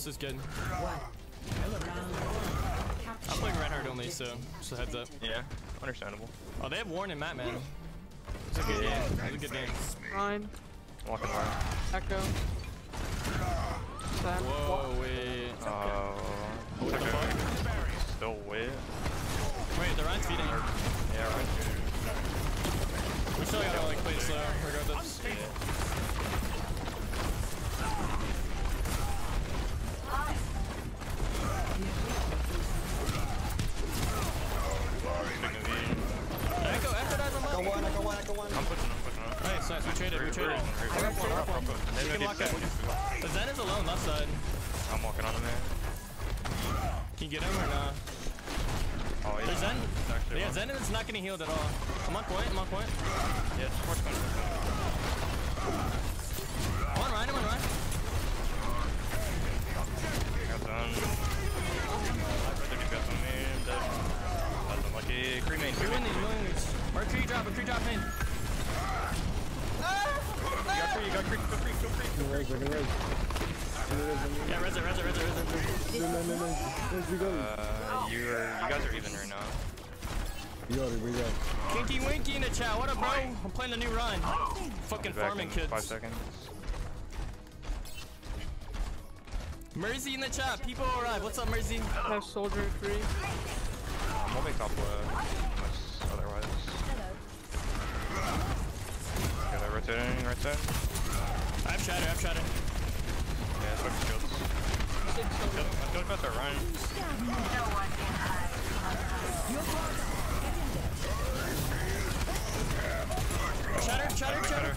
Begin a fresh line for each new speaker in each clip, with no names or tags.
This is good. I'm playing Reinhardt only, so just a heads up.
Yeah, understandable.
Oh, they have Warn and Matt, man. It's a good game. It's a good game.
Rein,
Walking around.
Echo. Sam.
Whoa, wait.
Uh,
What the fuck?
still wet.
Wait, the Rein's feeding.
Yeah, right.
We still gotta like play it slow, regardless. Echo,
one, I go one, I go one.
I'm pushing, I'm pushing. up.
Nice, nice. We traded, we traded.
I
got one, I got one.
They
You can lock
set.
The Zen is alone left side.
I'm walking on him, man.
Can you get him or not?
Oh, yeah.
There's Zen. Yeah,
one.
Zen is not getting healed at all. I'm on point, I'm on point.
Yeah, it's fourth one.
I'm on Rein, I'm on Rein.
Got done. I brother you got some man. That's unlucky. Cream main,
We
cream main.
these, we win these. Or drop, a Kree drop in.
You got cream, you got cream, go cream, go
Can raise, I can raise. Can raise, I
Yeah, res it, res it, res it, res it.
No, no, no, no.
Uh, you're, you guys are even right now.
You already, we got.
Kinky Winky in the chat, what up, bro? I'm playing the new run. Fucking farming
in
kids.
Five seconds.
Mercy in the chat, people arrive. What's up, Mercy?
I have soldier free.
Um, we'll make left. Unless otherwise. Okay, they're rotating right side.
I have shatter, I have shatter.
Yeah, switch shields. Let's go past our run.
Shatter, shatter, shatter.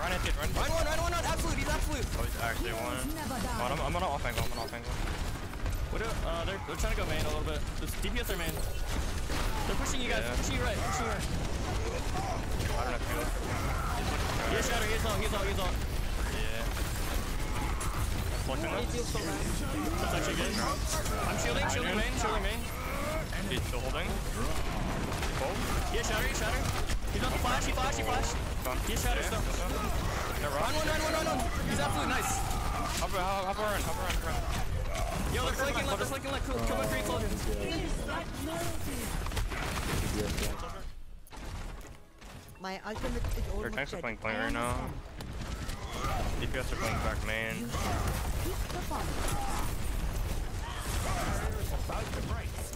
Run it, run.
Run one, run one, run. Absolute, he's absolute.
Oh, he's actually one. Oh, I'm, I'm on off angle, I'm on off angle.
What do, uh, they're, they're trying to go main a little bit. This DPS are main. They're pushing you guys,
Yeah.
pushing you right, pushing you right.
I don't have to go.
He's shatter, he's on, he's on, he's on.
Yeah. Flushing
He so.
That's actually good. I'm shielding, shielding main, shielding main.
He's still holding. Hold.
Yeah, shatter, he shatter. He's on the flash, he flash, he flash.
Done.
He shatter
Yeah,
stuff.
Yeah,
Run
run.
one, run one, run. He's absolute, nice.
Hop, hop, hop around, hop around.
Yo, they're flanking left, they're flanking left. Kill, kill my green soldier.
My ultimate is
Their
almost
tanks are
dead.
playing point right now.
understand.
DPS are playing back main.
He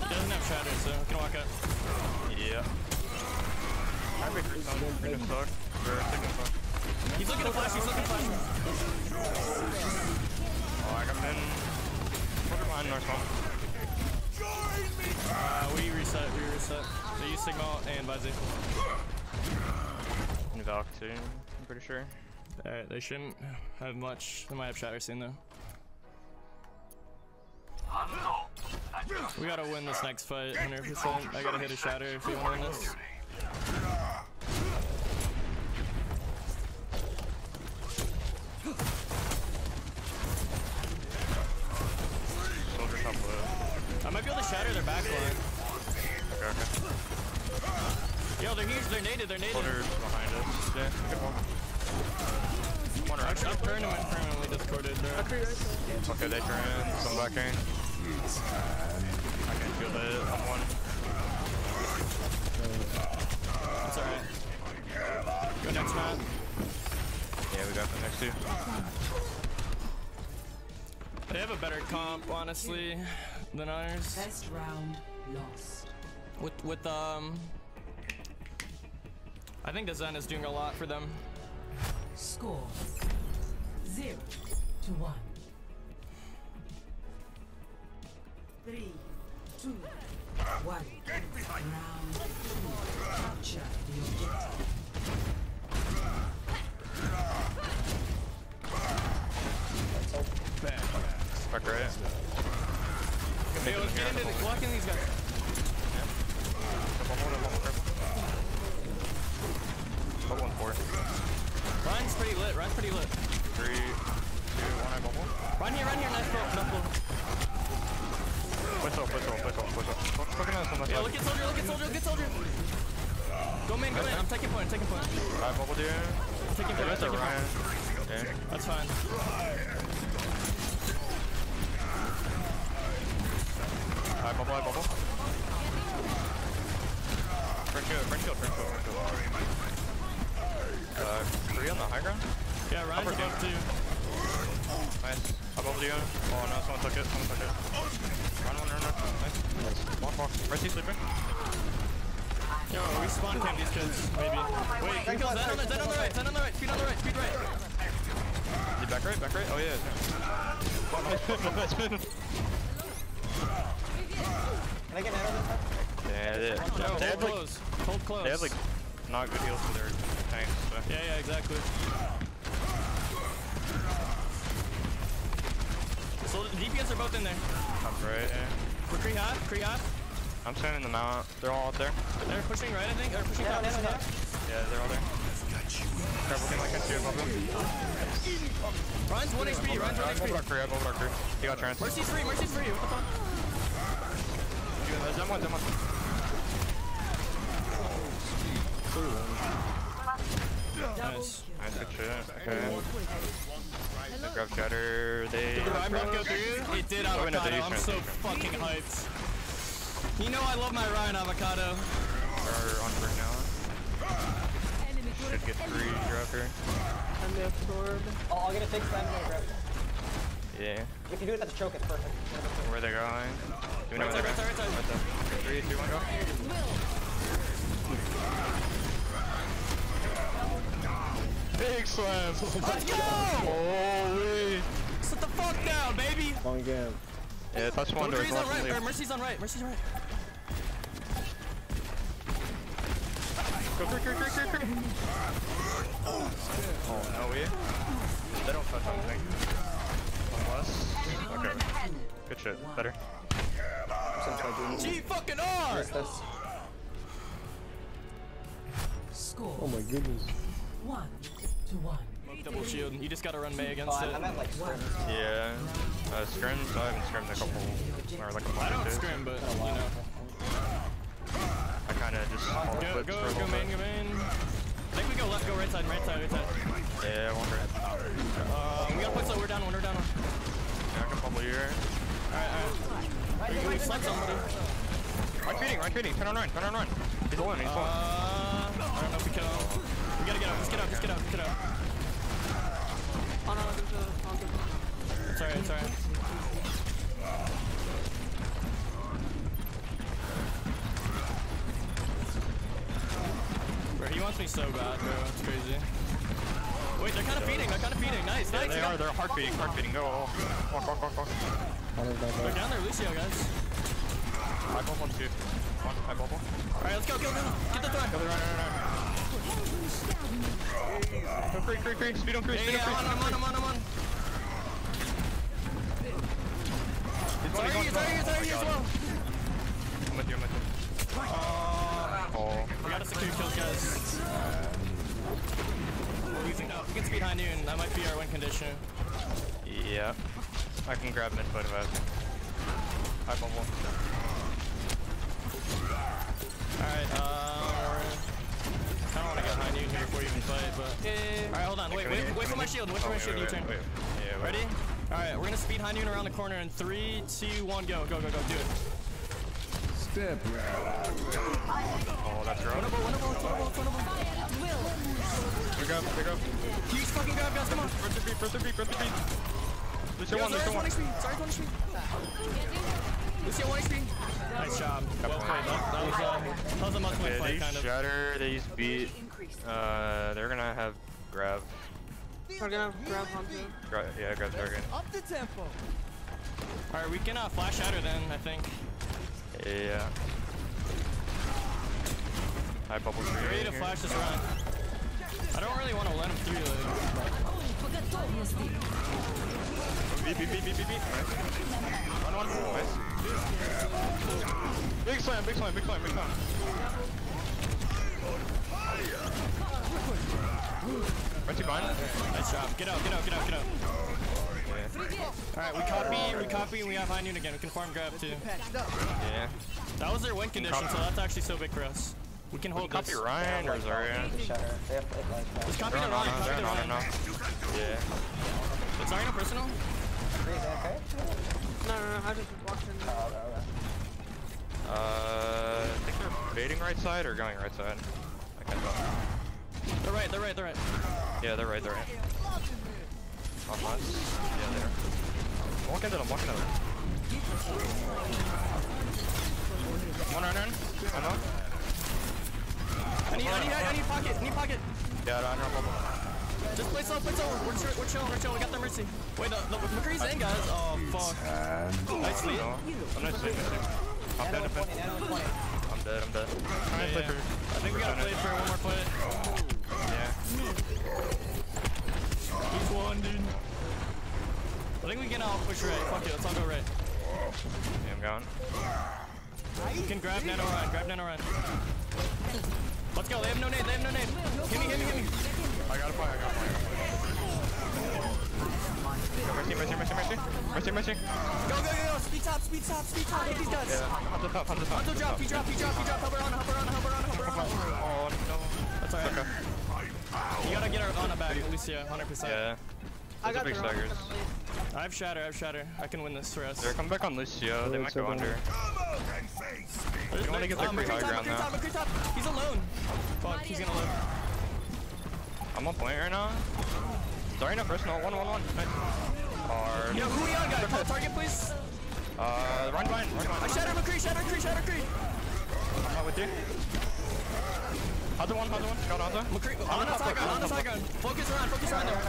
doesn't have shatter, so we can walk out.
Yeah. I'm big for some. We're gonna suck. We're taking suck.
He's looking to flash, he's looking to flash.
Oh, I got him in. Behind North Home.
Uh, we reset, we reset. They use Sigma and Vizi.
And Valk too, I'm pretty sure.
Alright, they shouldn't have much. They might have shatter soon though. We gotta win this next fight, 100%. I gotta hit a shatter if we wanna win this. They're huge, they're native, they're nated.
Soldier behind us. Yeah, good one. One around.
Actually, I'm turning when permanently discorded, bro.
Okay, they turn in. Some backing. I can feel it. I'm one.
It's alright. Go next, Matt.
Yeah, we got the next two.
They have a better comp, honestly, than ours.
Best round lost.
With, with, um... I think the Zen is doing a lot for them.
Score zero to one. Three, two, one. Round two. Capture the objective.
Back right.
Hey, let's get into the, lock in these guys.
Couple more, couple more, careful. Couple one four.
Rein's pretty lit, Rein's pretty lit.
Three, two, one, I bubble.
Run here, run here, nice pull, nice pull.
Whistle, whistle, whistle, whistle. Look, look at us on the
Yeah,
side.
look at soldier, look at soldier, look at soldier. Go man, go man, I'm taking point, I'm taking point.
I bubbled you.
I'm taking point, I'm taking
Rein.
point.
Okay.
That's fine.
High bubble, high bubble. French shield, French shield, French shield, French shield. Uh, three on the high ground?
Yeah, Rein's
Upper
above too.
Nice. High bubble to. Oh no, someone took it, someone took it. Run, run, run, run. Nice. Walk, walk. Mercy sleeping.
Yo, we spawn camp these kids, maybe. Wait, can we kill Zen on the, Zen on the right, Zen on the right, speed on the right, speed right.
Is he back right, back right? Oh yeah. One nice spin, one nice spin.
Can I get out of this?
Yeah, they,
Yo,
they
hold
had like,
close, hold close.
they had like not good heals for their tanks, so.
Yeah, yeah, exactly. So the DPS are both in there.
Top right, yeah.
We're Kree hot, Kree hot.
I'm sending them out. They're all out there.
They're pushing right, I think. They're pushing
Down,
top, pushing top.
Yeah, they're all there. Careful, can you above them.
Rein's 1 HP, Rein's 1
I'm over our
HP.
crew, I'm over our crew. He got trans.
Mercy's free, Mercy's free. What the fuck?
Zen one, Zen one.
Nice.
Nice, good shit. Okay. They grab shatter. They.
Did Ryan Brown go through? It did
wait, no, they
avocado. I'm
trans,
so
they
fucking hyped. You know I love my Rein avocado.
are on break now. Should get three drop here.
Oh, I'll get a big slam and.
Yeah.
If you do it at the choke, it's perfect.
Where they going? Do we know
Right
where they're
side, right
going?
side, right side.
Right. Three, two, one, go. Big slam!
Let's go!
Holy!
Sit the fuck down, baby.
Long game.
Yeah, touch one.
Mercy's on right, or Mercy's on right, Mercy's right.
Go, quick, quick, quick, quick, quick. Oh, no, we. They don't touch anything. Unless. Okay. Good shit. Better.
G fucking R!
Score
Oh my goodness.
one to one.
Double shield. You just gotta run May
Oh,
against
I'm, I'm at like scrim.
Yeah. Uh, scrims. I haven't scrimmed a couple. Or like a month
I
or
don't
two.
scrim, but you know.
I kind of just hold the
Go, go,
for a
go main, go main. I think we go left, go right side, right side, right side.
Yeah, one right.
Uh, we gotta put so we're down one, we're down one.
Yeah, I can bubble here.
Alright, alright. We, we slept somebody.
Right feeding, right feeding. Turn on run, turn on run. He's alone, he's
Uh. I don't know if we kill him. We gotta get out, get out, let's get out, let's. It's alright, it's alright. Bro, he wants me so bad, bro. It's crazy. Wait, they're kind of feeding. They're kind of feeding. Nice,
Yeah,
nice.
they are. They're heart beating, heart beating. Go. Walk, walk, walk, walk.
Hunter's
They're down there, Lucio, guys.
I High bubble, two. One, high bubble.
All right, let's go, go, go. Get the
Go,
throw.
run, run, run. Go, free, free, free. Speed on free,
Yeah,
speed
yeah,
on
I'm
free.
on, I'm on, I'm on, I'm on. Sorry,
one.
sorry,
Oh my
as
God.
well.
I'm with you, I'm with you. Oh.
We gotta secure kills, guys. No, we can speed high noon. That might be our win condition.
Yeah. I can grab mid foot if I have bubble.
Alright, uh, noon here before you even fight, but. Uh, Alright, hold on. Wait, wait, wait for my shield. Wait for
Oh,
my
wait,
shield.
wait,
You turn.
wait, wait. Yeah, wait.
Ready? Alright, we're gonna speed high noon around the corner in three, two, one, go, go, go, go. Do it.
Step.
Oh, that's rough.
Winnable, winnable, winnable, winnable.
Big up, big up.
Huge fucking grab, guys. Come on.
Further beat, further beat, further beat. Lucio
Yo,
one,
Zarya's
Lucio
one
one.
HP. Zarya's one HP. Lucio one HP. Nice job. Well played. That, that was a that was a must win fight,
they
kind of.
shatter, they use beat. Uh, they're gonna have grab.
We're gonna grab onto it.
Gra yeah, grab target. Up the tempo.
Alright, we can uh, flash shatter then, I think.
Yeah. High bubble
We're ready to
here.
flash this run. I don't really want to let him through. Like,
Beat, beat, beat, beat, beat, beat. Nice. One, one. Nice. Big slam, big slam, big slam, big slam. What's he behind?
nice job. Get out, get out, get out, get out.
Yeah.
Alright, we copy, we copy, and we have high noon again. We can farm grab too.
Yeah.
That was their win condition, so that's actually so big for us. We can
We
hold
copy
this.
Rein or Zarya?
Shatter. They have it like
Let's
that.
copy
They're
the
on Rein.
Copy
they're
the
on
Rein.
Ana. Yeah.
Is Zarya personal?
Three, is that okay?
No, no, no, I just walked in.
Okay, okay.
Uh, I think they're baiting right side or going right side. I can't tell.
They're right. They're right. They're right.
Yeah, they're right, they're right. On us. Yeah, there. Walk into them, walk into them. One run in. I know.
I need. I need. I need pocket. I need pocket.
Yeah, I don't know.
Just play slow. Play slow. We're, chill- we're chilling. We're chilling. We got the mercy. Wait, the, the McCree's in, guys. Oh fuck. Nice lead.
No. I'm not sleeping. I'm dead,
Nano
I'm
20,
dead.
Nano 20.
I'm dead, I'm dead.
Yeah,
Play
yeah.
for-
I think we gotta play for one more play.
Yeah.
He's one, dude. I think we can all push right. Fuck it. Let's all go right.
Yeah, I'm going.
You can grab Nano Rein. Grab Nano Rein. Let's go. They have no nade. They have no nade. Hit me. Hit me. Hit me.
I got a fire, I got a fire. Mercy, mercy, mercy, mercy. Mercy, mercy.
Go, go, go, go. Speed top. Speed top. Speed top. Hit these guys.
Yeah, the top, hunt the top.
Hunter drop. He drop. He drop. He drop. Help her on. Help her on. Help her on. Help her on. Help her on.
Oh, no.
That's alright.
Okay.
You gotta get her on a back, Lucio. 100%.
Yeah.
I got
big
the wrong
staggers.
I have shatter. I have shatter. I can win this for us.
They're coming back on Lucio. They might go under.
There's
You wanna get the
um,
free high ground now?
top, He's alone. Fuck, he's gonna live.
I'm on point right now. Sorry, no personal. One, one, one. Nice. Hard.
Yo, who we on, guys? Target, please.
Uh, run blind, run
I
blind.
shatter McCree, shatter McCree, shatter McCree.
I'm not with you. Other one, other one. Got other.
McCree, on on the high ground, on the high ground. Focus around, focus around there.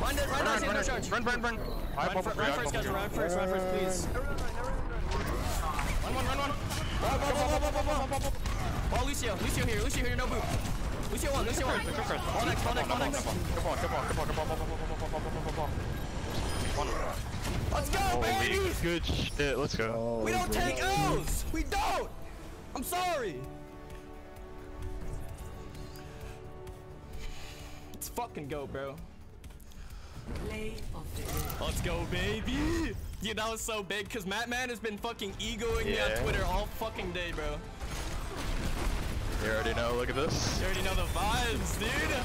Run, it, run,
Run,
run,
run,
no charge.
run, run, run. I
Run,
bubble
run first, guys. Run first, run first, please.
Run, one, run, one.
Oh, Lucio, Lucio here, Lucio here, no boot. Lucio one, Lucio one. Ball next, ball next, ball next.
Come on, come on, come on, come on, come on, come on, come on, come on, come on, come on. One.
Let's go,
Holy
baby.
good shit. Let's go.
Oh,
We don't take L's. We don't. I'm sorry. Let's fucking go, bro.
Play of the game.
Let's go, baby. Dude, that was so big because Matman has been fucking egoing me on Twitter all fucking day, bro.
You already know. Look at this.
You already know the vibes, dude.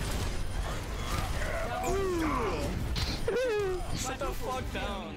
Ooh. Sit the fuck down.